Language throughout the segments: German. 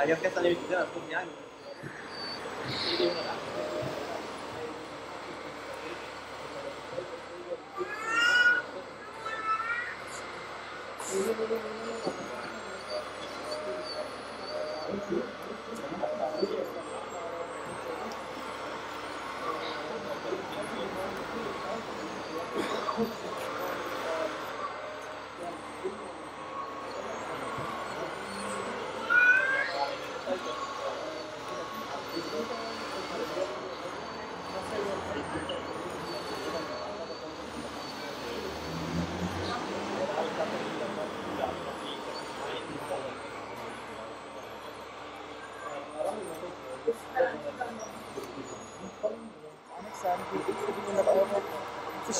Ah, ich habe gestern nämlich gesehen, das gucken die an.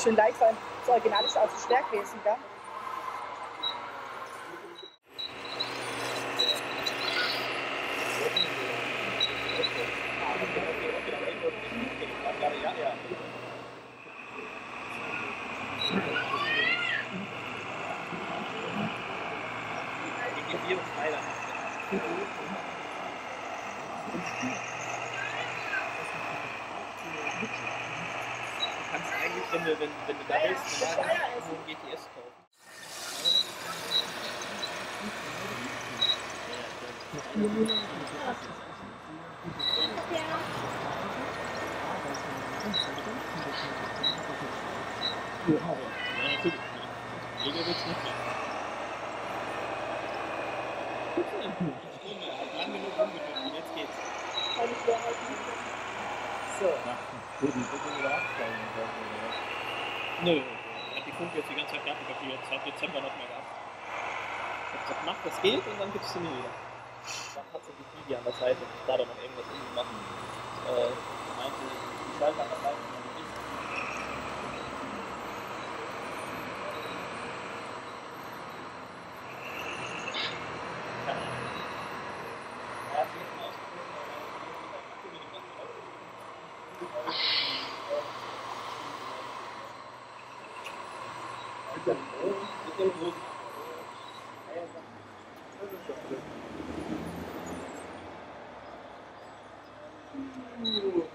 Schön leicht, weil das Original ist auch so stark gewesen, gell? Du kannst eigentlich, wenn du, wenn, wenn du da willst, einen GTS kaufen. Ja, natürlich. Jäger wird's nicht mehr. Hat lang genug rumgedrückt, jetzt geht's. So. Nö, hat die Funke jetzt die ganze Zeit Garten kapiert. Seit Dezember noch mehr gehabt. Ich hab gesagt, mach, das geht und dann gibst du nie wieder. Dann hat sie die Fliege an der Seite, da dann noch irgendwas machen. Äh, meinte, die Schalter an der Seite noch nicht. Ja. Ja, sie ist mal ausprobiert, muito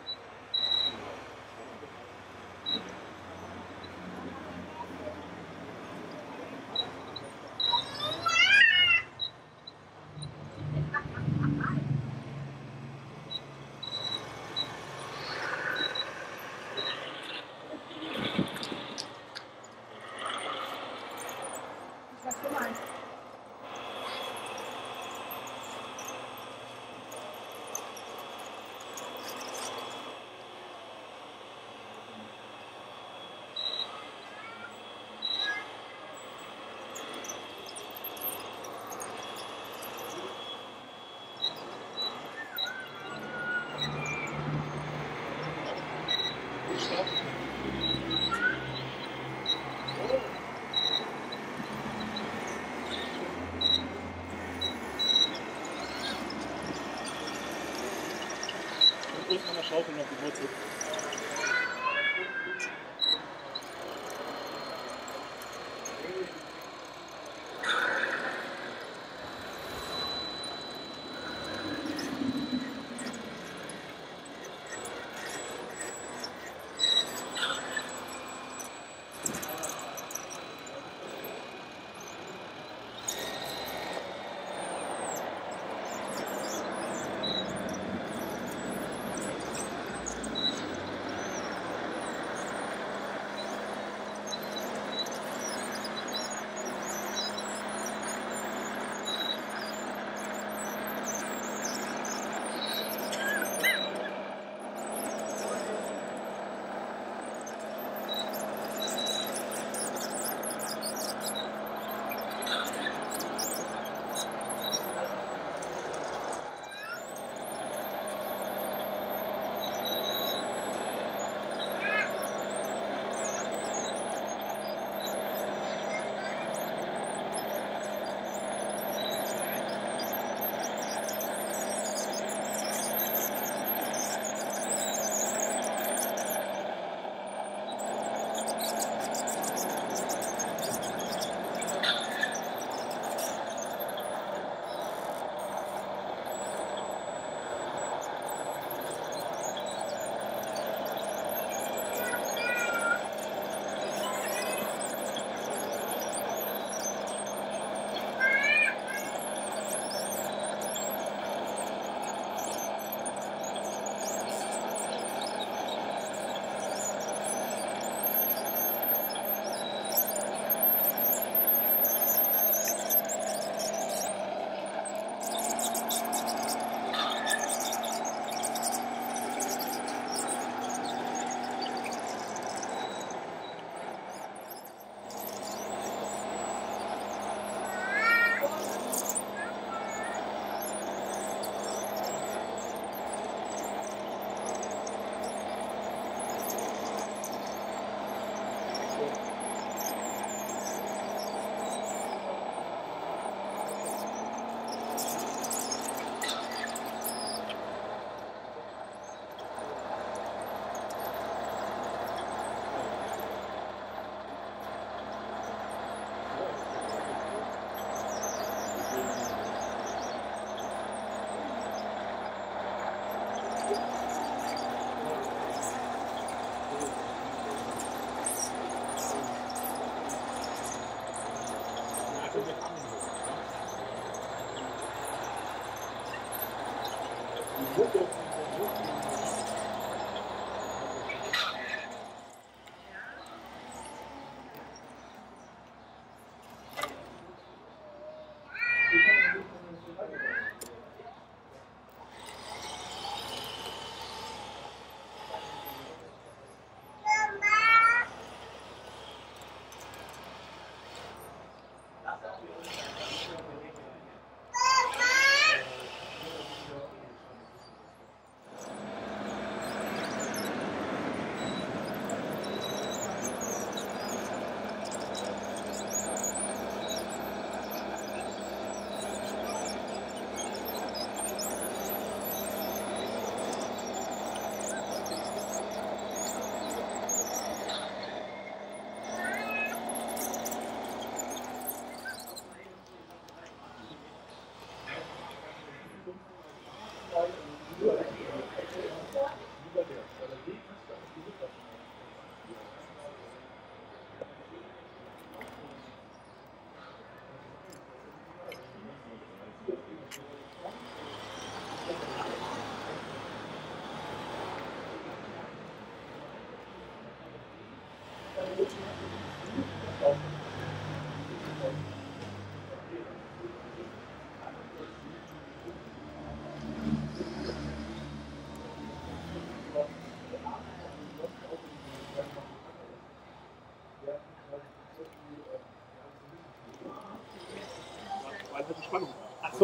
noch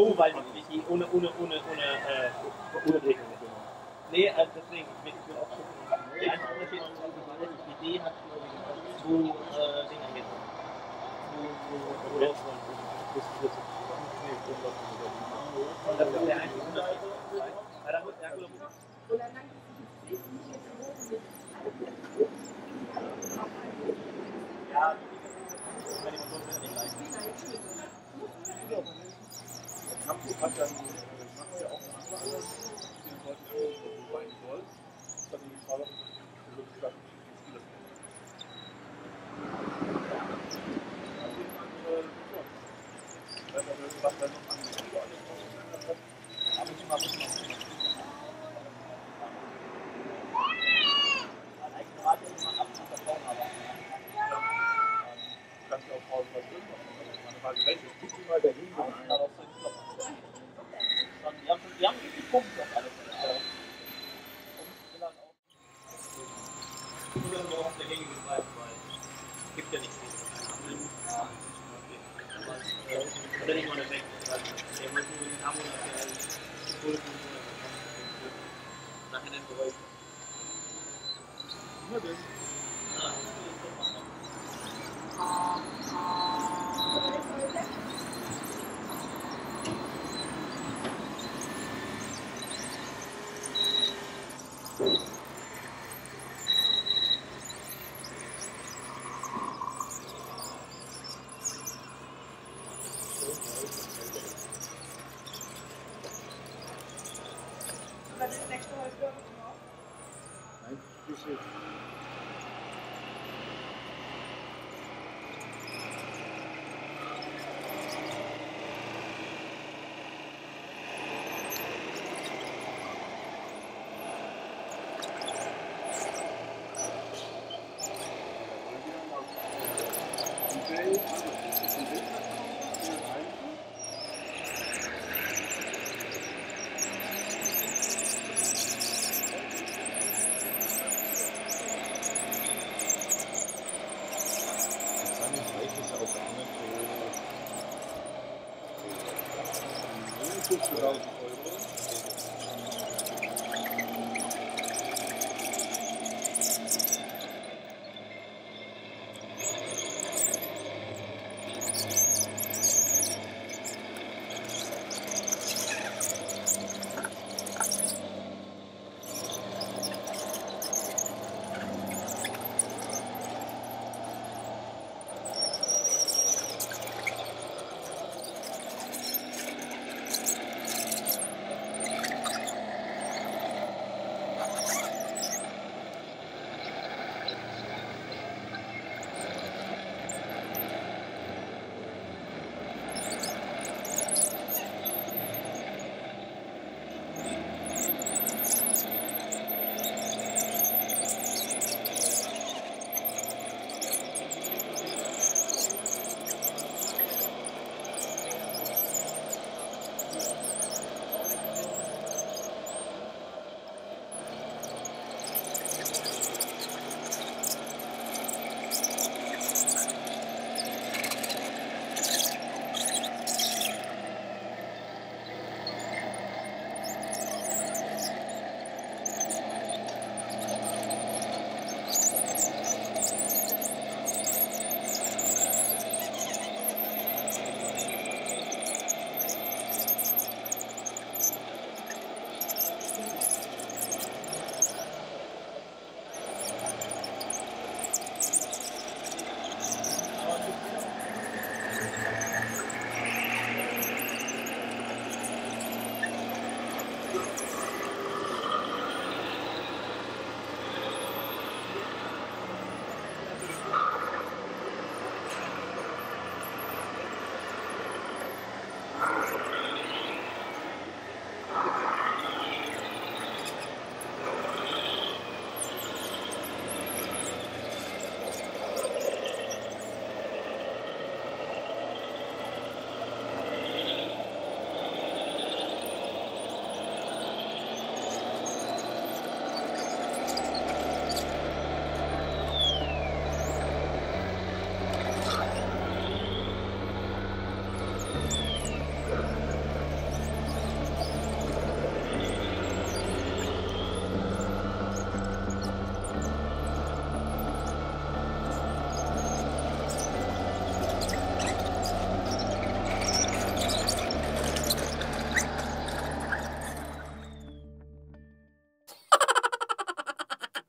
so, weil die, die ohne, ohne, ohne, ohne, äh, ohne Regeln. Nee, äh, deswegen, ich will, ich auch gucken. Der einzige Unterschied ist, dass die Idee hat, wo äh, Dinge geht. Wo, wo, wo Rollers wollen. Das ist der einzige Unterschied. Ja, dann, ja, gut, dann- ja, wenn die Motoren sind ja nicht leicht. Hat dann, das machen wir auch in anderen Ländern, die den Leuten du weinen sollst. Dann die Frage, ob wirklich das ist. Äh, ja. Was dann und zu mal muss man 两米一公 hukum. cultural